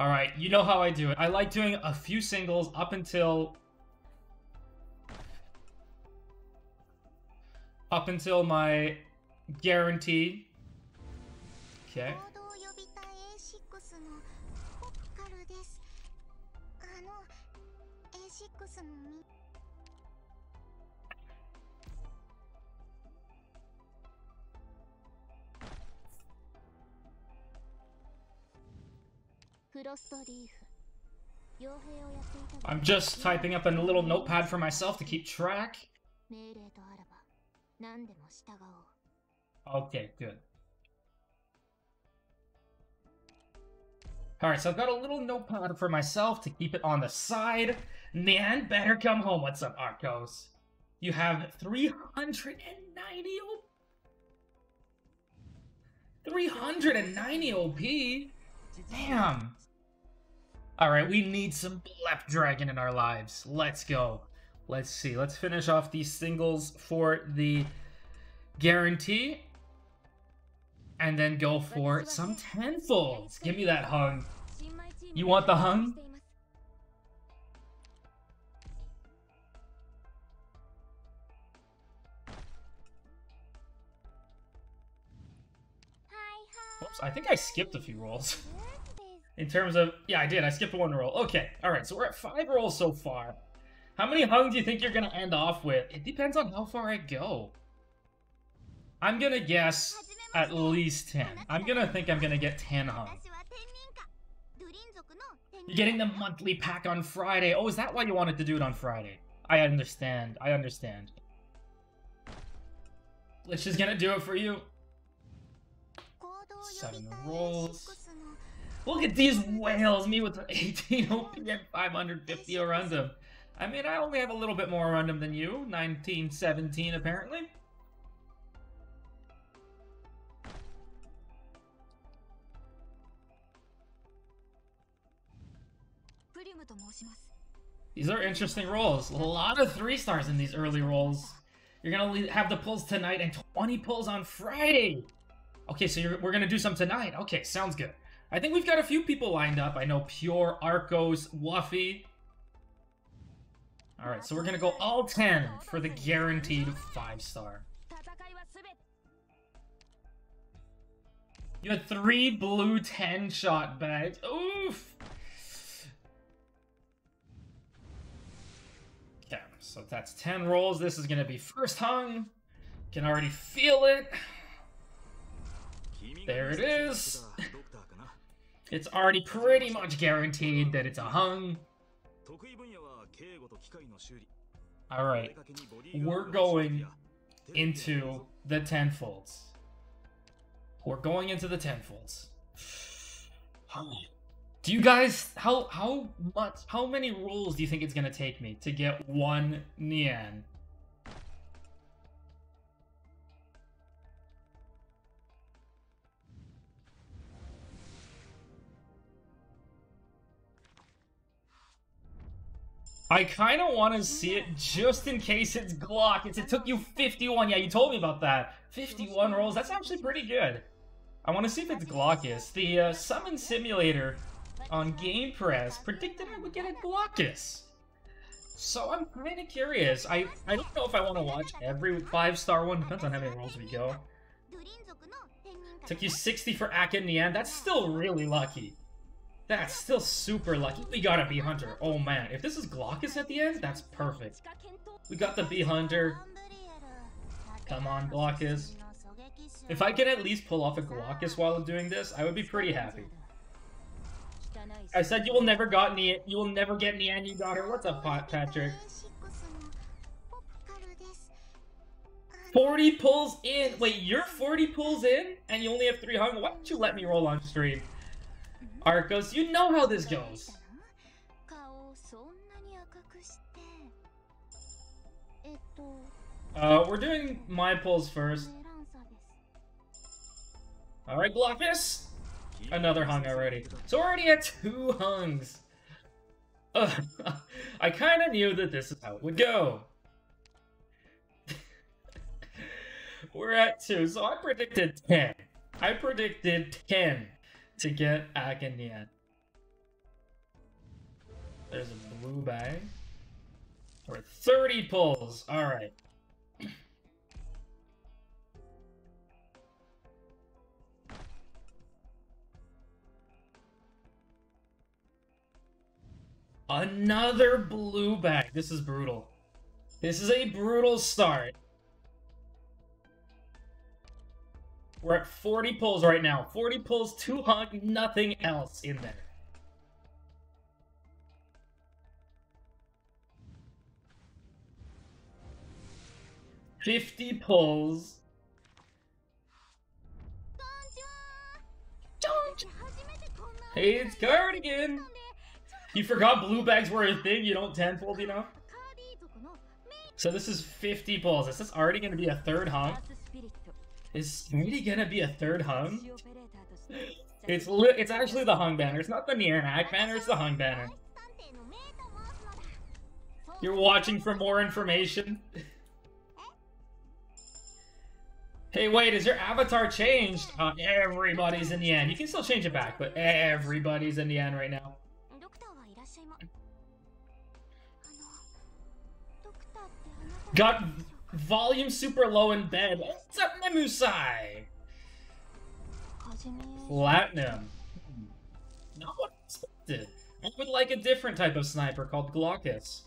Alright, you know how I do it. I like doing a few singles up until... Up until my guarantee. Okay. I'm just typing up a little notepad for myself to keep track. Okay, good. Alright, so I've got a little notepad for myself to keep it on the side. Man, better come home. What's up, Arcos? You have 390... 390 OP? Damn! Alright, we need some Blep Dragon in our lives. Let's go. Let's see. Let's finish off these singles for the guarantee. And then go for some tenfolds. Give me that hung. You want the hung? Whoops, I think I skipped a few rolls. In terms of, yeah, I did. I skipped one roll. Okay, all right. So we're at five rolls so far. How many hung do you think you're gonna end off with? It depends on how far I go. I'm gonna guess at least 10. I'm gonna think I'm gonna get 10 hung. You're getting the monthly pack on Friday. Oh, is that why you wanted to do it on Friday? I understand. I understand. Let's just gonna do it for you. Seven rolls. A6 の Look at these whales, me with 18 OP and 550 Orundum. I mean, I only have a little bit more Orundum than you. 1917, apparently. These are interesting rolls. A lot of three stars in these early rolls. You're gonna have the pulls tonight and 20 pulls on Friday. Okay, so we're gonna do some tonight. Okay, sounds good. I think we've got a few people lined up. I know Pure, Arcos, Wuffy. Alright, so we're gonna go all 10 for the guaranteed 5-star. You had three blue 10-shot bags. Oof! Okay, so that's 10 rolls. This is gonna be first hung. Can already feel it. There it is. It's already pretty much guaranteed that it's a hung. Alright, we're going into the tenfolds. We're going into the tenfolds. Do you guys how how much how many rolls do you think it's gonna take me to get one Nian? I kind of want to see it just in case it's Glock. It's, it took you 51. Yeah, you told me about that. 51 rolls. That's actually pretty good. I want to see if it's Glaucus. The uh, Summon Simulator on Game Press predicted I would get a Glaucus. So I'm kind of curious. I, I don't know if I want to watch every 5-star one. Depends on how many rolls we go. Took you 60 for Akin in the end. That's still really lucky. That's still super lucky. We got a B Hunter. Oh man, if this is Glaucus at the end, that's perfect. We got the bee Hunter. Come on, Glaucus. If I can at least pull off a Glaucus while I'm doing this, I would be pretty happy. I said you will never got any you will never get any and you got her. What's up, Pot Patrick? 40 pulls in. Wait, you're 40 pulls in and you only have three hundred. Why don't you let me roll on stream? Arcos, you know how this goes. Uh, we're doing my pulls first. Alright, Glockness! Another hung already. So we're already at two hungs. Uh, I kind of knew that this is how it would go. we're at two, so I predicted 10. I predicted 10 to get a Nian. There's a blue bag. We're 30 pulls. Alright. Another blue bag. This is brutal. This is a brutal start. We're at 40 pulls right now. 40 pulls, 2 hug, nothing else in there. Fifty pulls. Hey, it's Cardigan! You forgot blue bags were a thing, you don't tenfold, you know? So this is 50 pulls. Is this already gonna be a third hung? Is already gonna be a third hung? It's it's actually the hung banner. It's not the Niernak banner, it's the hung banner. You're watching for more information? Hey, wait, is your avatar changed? Uh, everybody's in the end. You can still change it back, but everybody's in the end right now. Got volume super low in bed. What's up, Nemusai? Platinum. Not what I expected. I would like a different type of sniper called Glaucus.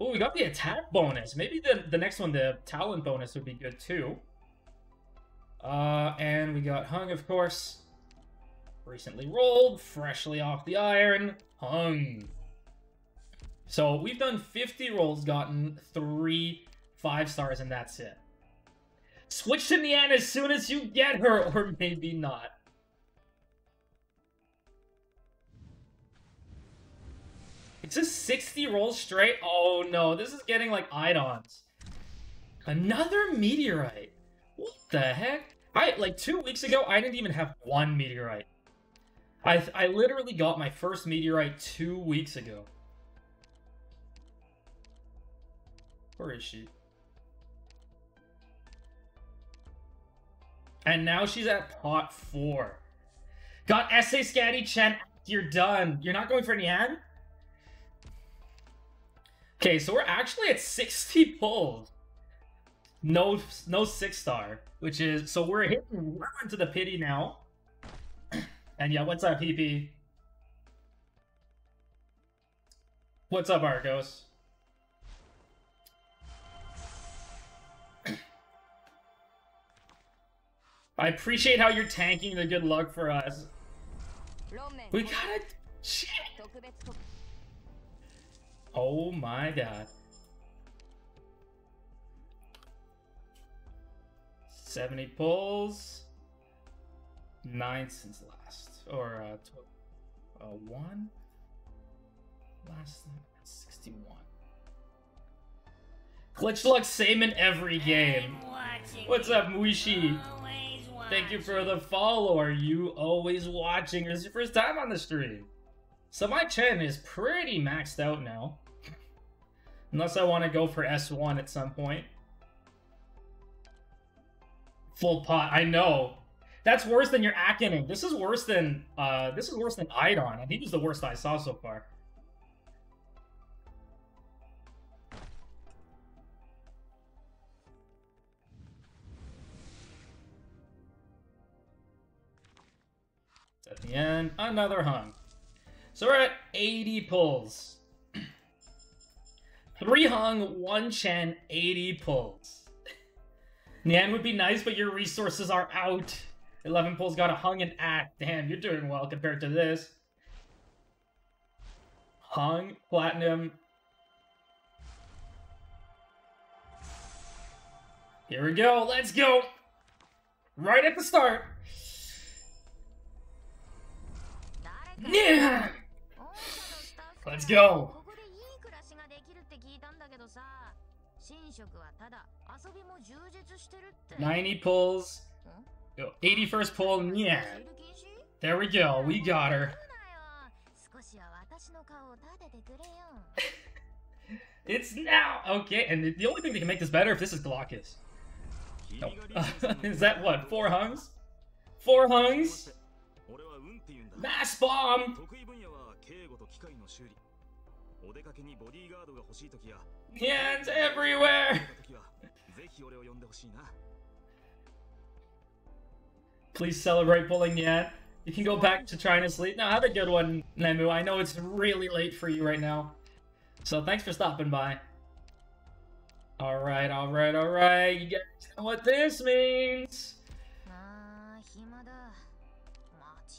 Oh, we got the attack bonus. Maybe the, the next one, the talent bonus, would be good too. Uh, and we got Hung, of course. Recently rolled, freshly off the iron. Hung. So we've done 50 rolls, gotten three five stars, and that's it. Switch to Nian as soon as you get her, or maybe not. It's just 60 rolls straight? Oh no, this is getting like Idons. Another meteorite. What the heck? I like two weeks ago, I didn't even have one meteorite. I I literally got my first meteorite two weeks ago. Where is she? And now she's at pot four. Got essay Scatty Chen. You're done. You're not going for any Nian? Okay, so we're actually at 60 pulls. No, no six star, which is so we're hitting we're into the pity now. And yeah, what's up, PP? What's up, Argos? I appreciate how you're tanking the good luck for us. We gotta shit. Oh my god. 70 pulls. Nine since last. Or, uh, uh one? Last 61. Glitch luck same in every game. What's up, Muishi? Thank you for the follow. Are you always watching? Or is your first time on the stream? So my Chen is pretty maxed out now. Unless I want to go for S1 at some point. Full pot, I know. That's worse than your Akinen. This is worse than uh this is worse than Idon, and he was the worst I saw so far. At the end, another hung. So we're at 80 pulls. Three hung, one Chen, 80 pulls. Nian would be nice, but your resources are out. 11 pulls got a hung and act. Damn, you're doing well compared to this. Hung, platinum. Here we go, let's go! Right at the start. Yeah! Let's go! 90 pulls. Go. 81st pull. Yeah. There we go. We got her. it's now. Okay. And the only thing that can make this better if this is Glaucus. Is that what? Four hungs? Four hungs? Mass bomb! Hands everywhere! please celebrate pulling yet. You can go back to trying to sleep. Now, have a good one, Nemu. I know it's really late for you right now. So thanks for stopping by. All right, all right, all right. You guys know what this means.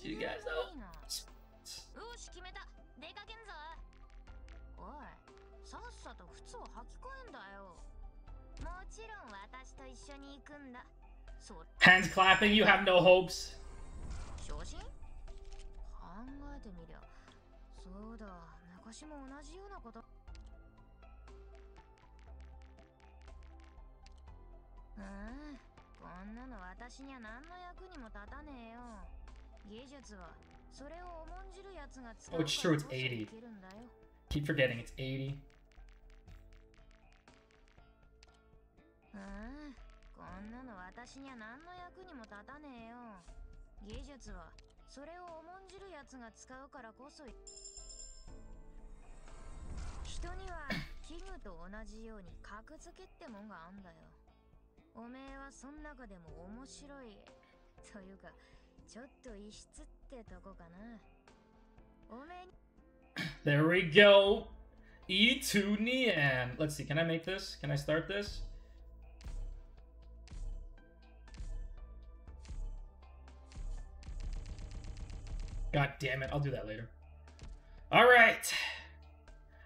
You guys know. Hands clapping, you have no hopes. Oh, it's true, it's 80. Keep forgetting, it's 80. こんなの私には何の役にも立たねえよ技術はそれを重んじるやつが使うからこそ人には器具と同じように格付けってもんがあんだよおめえはそん中でも面白いというかちょっと異質ってとこかなおめえに There we go. E2 Nian. Let's see, can I make this? Can I start this? God damn it, I'll do that later. Alright.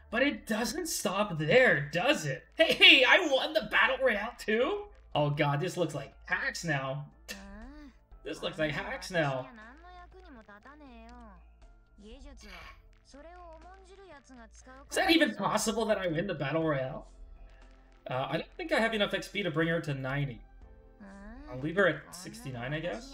But it doesn't stop there, does it? Hey, hey, I won the Battle Royale too? Oh god, this looks like hacks now. this looks like hacks now. Is that even possible that I win the Battle Royale? Uh, I don't think I have enough XP to bring her to 90. I'll leave her at 69, I guess.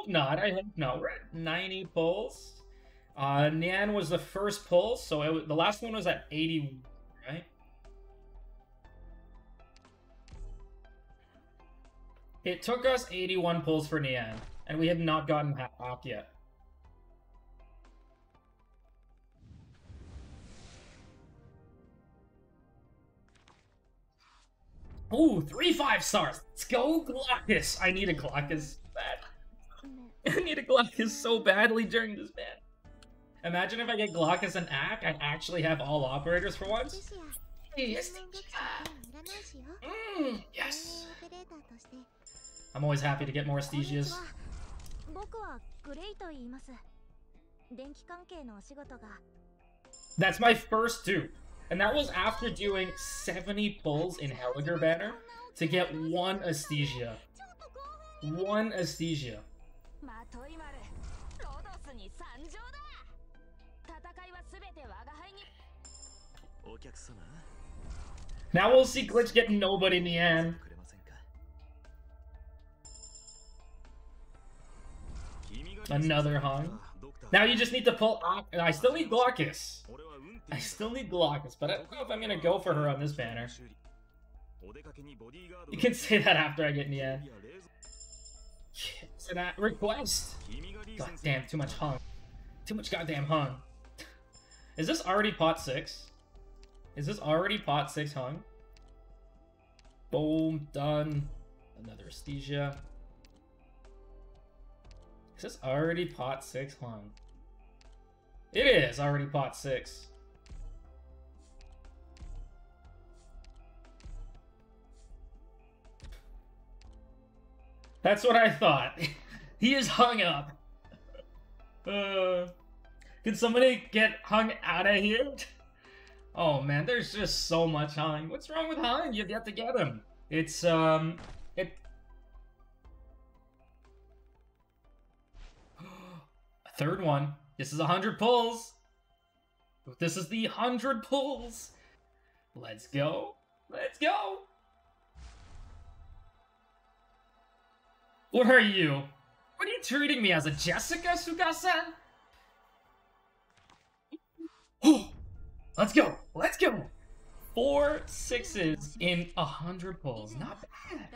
hope not. I hope not. We're at 90 pulls. Uh, Nian was the first pull, so it was, the last one was at 80, right? It took us 81 pulls for Nian, and we have not gotten Hawk yet. Ooh, three five stars. Let's go, Glaucus. I need a bad. I need a Glaucus so badly during this match. Imagine if I get Glock as an act, I actually have all operators for once. Yes, mm, yes. I'm always happy to get more Astesias. that's my first two. And that was after doing 70 pulls in Hellagur Banner to get one Astesia. One Astesia. Now we'll see Glitch get nobody in the end. Another hung. Now you just need to pull. And I still need Glaucus. I still need Glaucus, but I don't know if I'm gonna go for her on this banner. You can say that after I get in the end. Should that request? God damn, too much hung. Too much goddamn hung. Is this already pot six? Is this already pot six hung? Boom, done. Another Astesia. Is this already pot six hung? It is already pot six. That's what I thought. he is hung up. Uh, can somebody get hung out of here? Oh man, there's just so much hung. What's wrong with hung? You've yet to get him. It's um it Third one. This is a hundred pulls. This is the hundred pulls. Let's go. Let's go. What are you? What are you treating me as a Jessica Sugasan? Oh, let's go. Let's go. Four sixes in a hundred pulls. Not bad.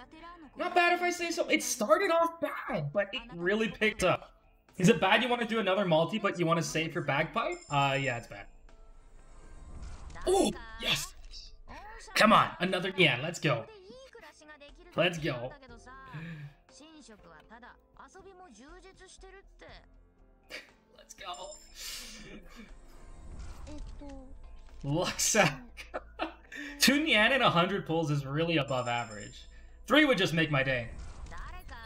Not bad if I say so. It started off bad, but it really picked up. Is it bad you want to do another multi, but you want to save your bagpipe? Uh, yeah, it's bad. Oh, yes. Come on, another yeah, let's go. Let's go. 寝食はただ遊びも充実してるって Let's go. えっと Luxa. Two Nian and 100 pulls is really above average. Three would just make my day. 誰か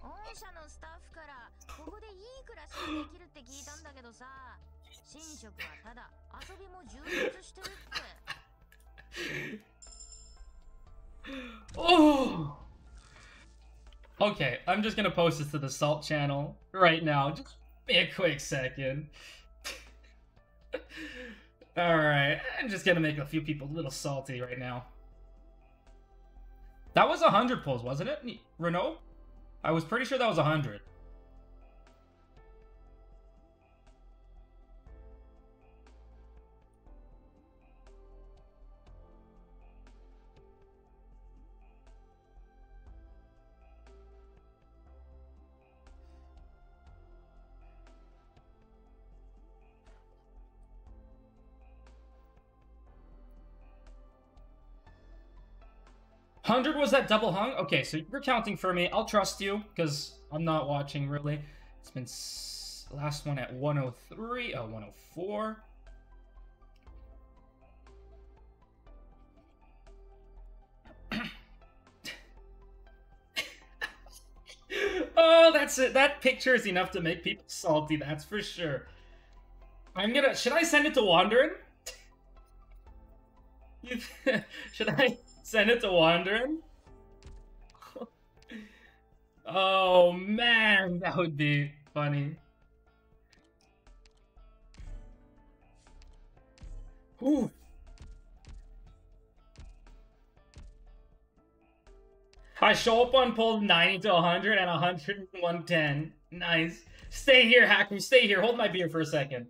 御社のスタッフからここでいい暮らしができるって聞いたんだけどさ寝食はただ遊びも充実してるって Oh. Okay, I'm just gonna post this to the Salt channel right now. Just be a quick second. Alright, I'm just gonna make a few people a little salty right now. That was 100 pulls, wasn't it? Renault? I was pretty sure that was 100. Hundred was that double hung? Okay, so you're counting for me. I'll trust you because I'm not watching really. It's been last one at 103, oh 104. oh, that's it. That picture is enough to make people salty. That's for sure. I'm gonna. Should I send it to Wandering? Should I send it to Wandering? oh man, that would be funny. Ooh. I show up on pull 90 to 100 and 100 and 110. Nice. Stay here, Haku. Stay here. Hold my beer for a second.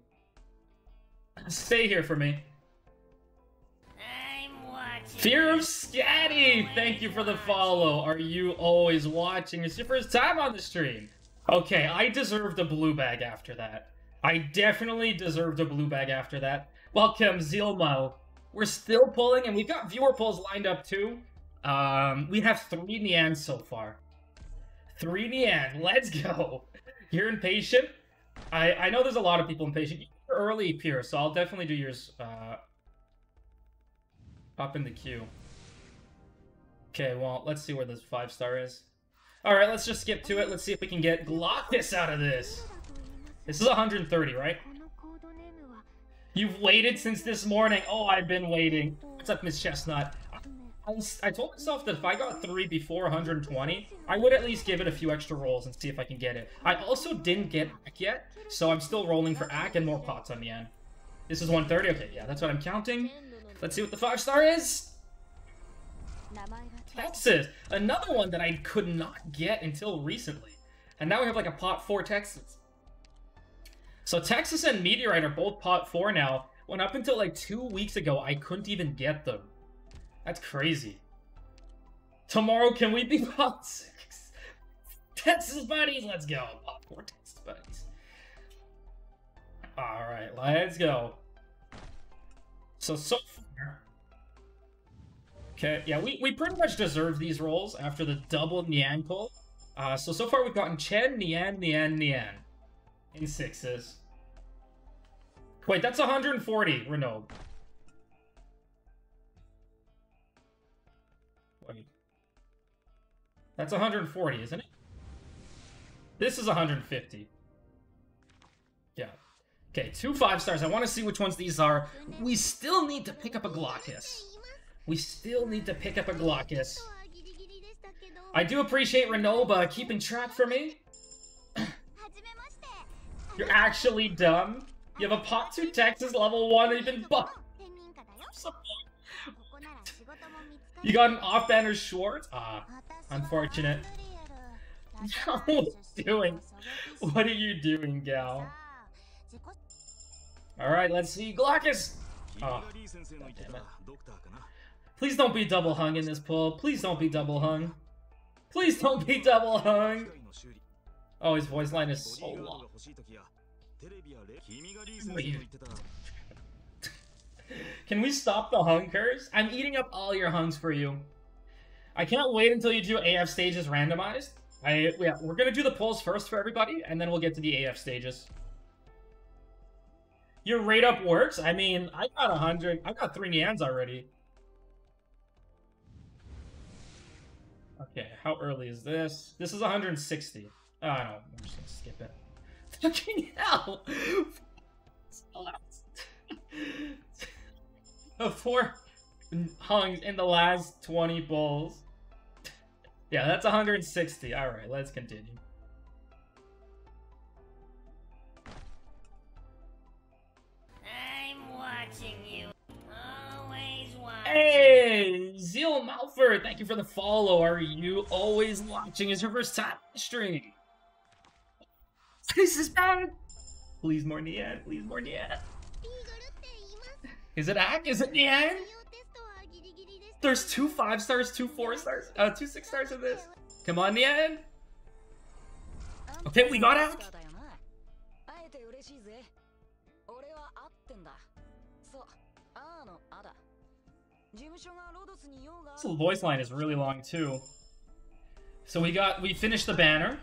Stay here for me. Fear of Scatty! Thank you for the follow. Are you always watching? It's your first time on the stream. Okay, I deserved a blue bag after that. I definitely deserved a blue bag after that. Welcome, Zilmo. We're still pulling, and we've got viewer pulls lined up too. Um, we have three Nian so far. Three Nian. Let's go. You're impatient. I I know there's a lot of people impatient. You're early, Pierce, so I'll definitely do yours uh, Hop in the queue. Okay, well, let's see where this five star is. All right, let's just skip to it. Let's see if we can get Glottis out of this. This is 130, right? You've waited since this morning. Oh, I've been waiting. What's up, Miss Chestnut? I, I told myself that if I got 3 before 120, I would at least give it a few extra rolls and see if I can get it. I also didn't get Aak yet, so I'm still rolling for Aak and more pots on the end. This is 130? Okay, yeah, that's what I'm counting. Let's see what the five star is. That's it. Another one that I could not get until recently. And now we have like a pot four Texas. So Texas and Meteorite are both pot four now. When up until like two weeks ago, I couldn't even get them. That's crazy. Tomorrow, can we be pot six? Texas buddies, let's go. Pot four Texas buddies. All right, let's go. So so far, Okay, yeah, we, we pretty much deserve these rolls after the double Nian pull. Uh, so, so far we've gotten Chen, Nian, Nian, Nian. In sixes. Wait, that's 140, Renault. Wait. That's 140, isn't it? This is 150. Yeah. Okay, two five stars. I want to see which ones these are. We still need to pick up a Glaucus. We still need to pick up a Glaucus. I do appreciate Renoba keeping track for me. You're actually dumb. You have a pot 2 Texas level 1 even buffed. You got an off-banner Schwarz? Ah, unfortunate. What are you doing, gal? Alright, let's see. Glaucus! Oh. Please don't be double hung in this pull. Please don't be double hung. Please don't be double hung. Oh, his voice line is so long. Can we stop the hung curse? I'm eating up all your hungs for you. I can't wait until you do AF stages randomized. I yeah, we're gonna do the polls first for everybody, and then we'll get to the AF stages. Your rate up works. I mean, I got a hundred. I got three Nians already. Okay, how early is this? This is 160. Oh, ah, no, I'm just gonna skip it. Fucking hell! Four hung in the last 20 bowls. Yeah, that's 160. Alright, let's continue. Zeal Malford, thank you for the follow. Are you always watching? Is your first time streaming? This is bad. Please more Nian. Please more Nian. Is it Aak? Is it Nian? There's two five stars, two four stars, uh, two six stars in this. Come on, Nian. Okay, we got out. This voice line is really long too. So we got we finished the banner.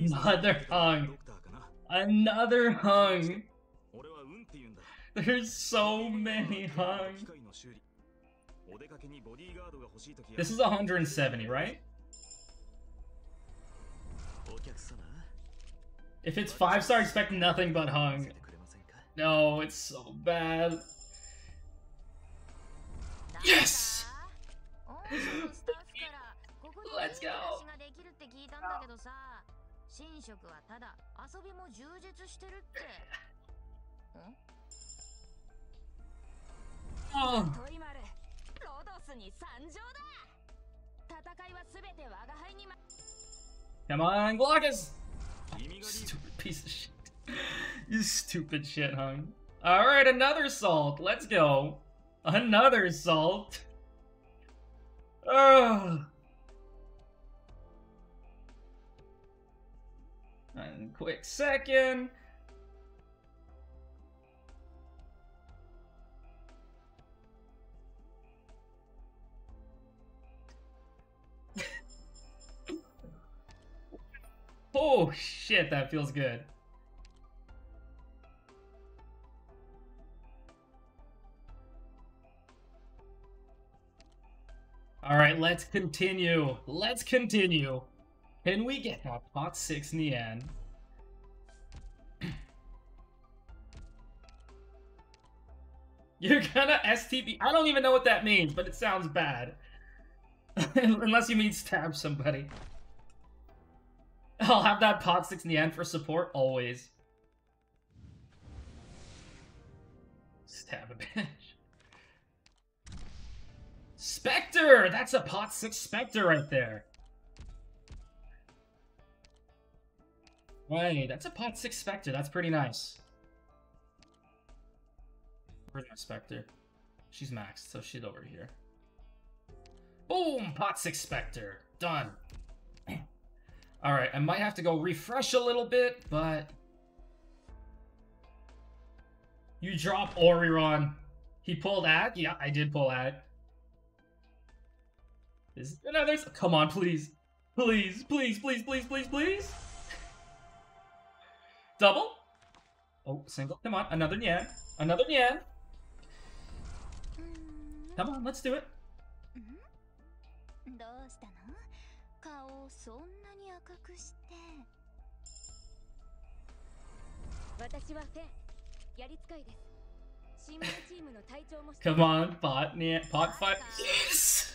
Another hung. Another hung. There's so many hung. This is 170, right? If it's five star, expect nothing but hung. No, it's so bad. Yes! Let's go! Oh. Come on, Glaucus! Stupid piece of shit. you stupid shit, huh? Alright, another salt. Let's go. Another salt. Oh, And quick second. Oh shit, that feels good. All right, let's continue. Let's continue. Can we get a pot six Nian? You're gonna STB. I don't even know what that means, but it sounds bad. Unless you mean stab somebody. I'll have that pot six in the end for support always. Stab a bitch. Spectre! That's a pot six Spectre right there. Right, that's a pot six Spectre. That's pretty nice. Where's Spectre? She's maxed, so she's over here. Boom! Pot six Spectre. Done. Alright, I might have to go refresh a little bit, but... You drop Oriron. He pulled Ag? Yeah, I did pull Ag. Is come on, please. Please, please, please, please, please, please. Double? Oh, single. Come on, another Nian. Another Nian. Come on, let's do it. Mm-hmm. をそんなに赤くして私はフェンやり使いです Come on, bot, yeah, bot fight. Yes!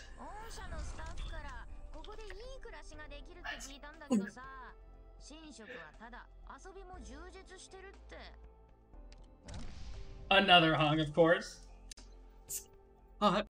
Another Hung, of course. Hot.